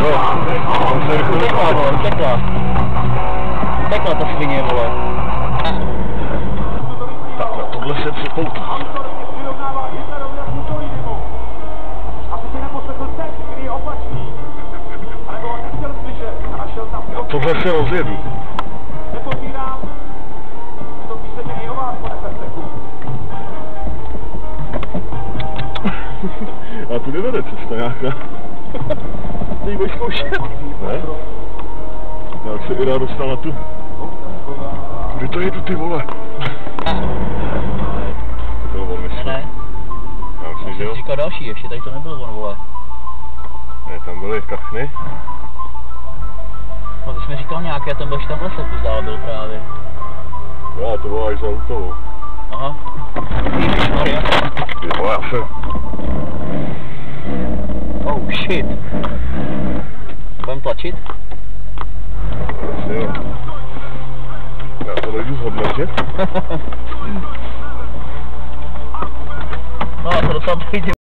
Jo, on se rychle Utekla, utekla. Utekla ta svině, vole. Tak na tohle se připoutá. Tohle se rozjedu. Nepopírám, že to píseň je i o vás, pane Perteku. A tu nevede cesta nějaká. Ty budeš zkoušet? Ne? Já jak se Ira dostal na tu. Kde to jedu ty vole? To bylo on myslel. Ne, Já myslím, že jo. říkal další, ještě tady to nebylo on, vole. Ne, tam byly kachny. No ty jsi mi říkal nějaké, ten byl tam v lese, tu zdál byl právě. Jo, to bylo až za autovou. Aha. Ty vole, já jsem... Oh shit. Budem tlačit? Asi jo. Já to nejdu zhodnotit. no a to docela pěkně